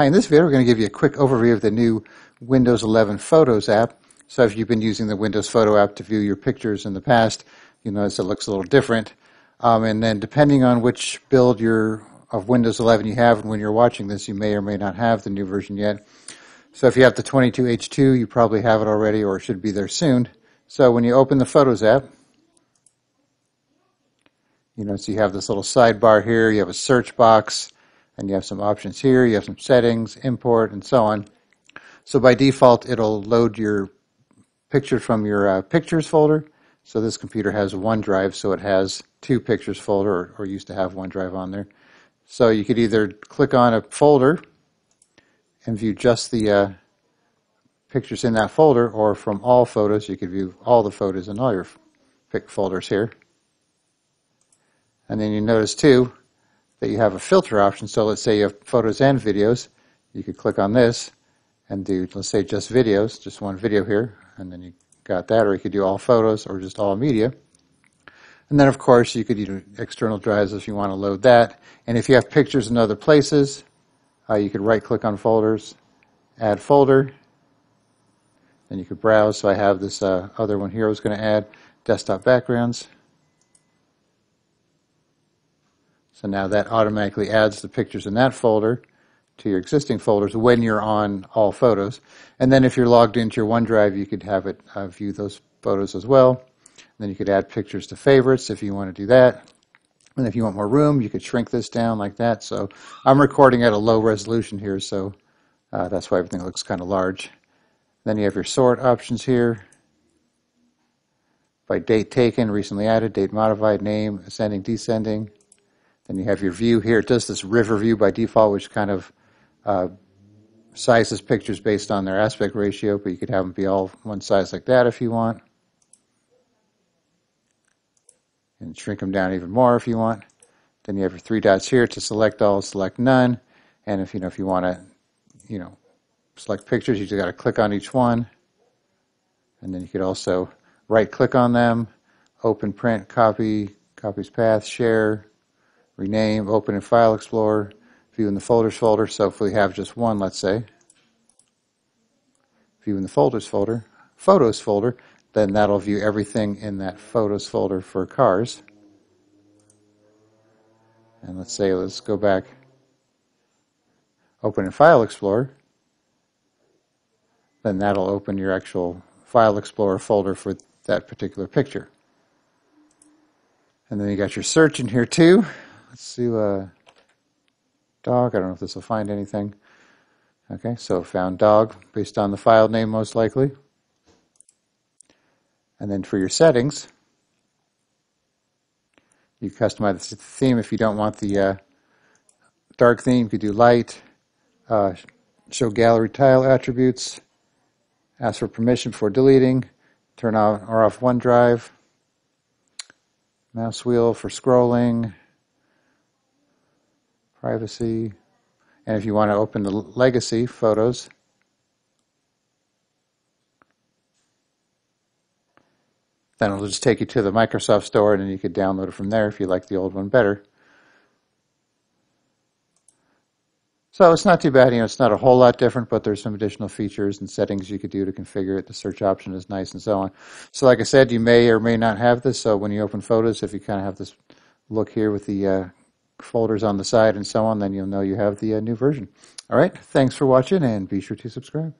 Hi, in this video we're going to give you a quick overview of the new Windows 11 Photos app. So if you've been using the Windows Photo app to view your pictures in the past, you notice it looks a little different. Um, and then depending on which build you're, of Windows 11 you have and when you're watching this, you may or may not have the new version yet. So if you have the 22H2, you probably have it already or it should be there soon. So when you open the Photos app, you notice you have this little sidebar here, you have a search box, and you have some options here. You have some settings, import, and so on. So by default, it'll load your picture from your uh, pictures folder. So this computer has OneDrive, so it has two pictures folder, or, or used to have OneDrive on there. So you could either click on a folder and view just the uh, pictures in that folder, or from all photos, you could view all the photos in all your pick folders here. And then you notice too, that you have a filter option. So let's say you have photos and videos. You could click on this and do, let's say, just videos, just one video here, and then you got that, or you could do all photos or just all media. And then, of course, you could do external drives if you want to load that. And if you have pictures in other places, uh, you could right-click on folders, add folder, then you could browse. So I have this uh, other one here I was going to add, desktop backgrounds. So now that automatically adds the pictures in that folder to your existing folders when you're on all photos. And then if you're logged into your OneDrive, you could have it uh, view those photos as well. And then you could add pictures to favorites if you want to do that. And if you want more room, you could shrink this down like that. So I'm recording at a low resolution here, so uh, that's why everything looks kind of large. Then you have your sort options here. By date taken, recently added, date modified, name, ascending, descending. Then you have your view here. It does this river view by default, which kind of uh, sizes pictures based on their aspect ratio, but you could have them be all one size like that if you want. And shrink them down even more if you want. Then you have your three dots here to select all, select none. And if you know if you want to, you know, select pictures, you just got to click on each one. And then you could also right click on them, open print, copy, copies path, share, rename, open in File Explorer, view in the folders folder. So if we have just one, let's say, view in the folders folder, photos folder, then that'll view everything in that photos folder for cars. And let's say, let's go back, open in File Explorer, then that'll open your actual File Explorer folder for that particular picture. And then you got your search in here too. Let's do a dog. I don't know if this will find anything. Okay, so found dog based on the file name most likely. And then for your settings, you customize the theme if you don't want the uh, dark theme. You could do light, uh, show gallery tile attributes, ask for permission for deleting, turn on or off OneDrive, mouse wheel for scrolling, privacy. And if you want to open the legacy photos, then it'll just take you to the Microsoft Store and then you could download it from there if you like the old one better. So it's not too bad, you know, it's not a whole lot different, but there's some additional features and settings you could do to configure it. The search option is nice and so on. So like I said, you may or may not have this, so when you open photos, if you kind of have this look here with the uh, folders on the side and so on, then you'll know you have the uh, new version. All right, thanks for watching and be sure to subscribe.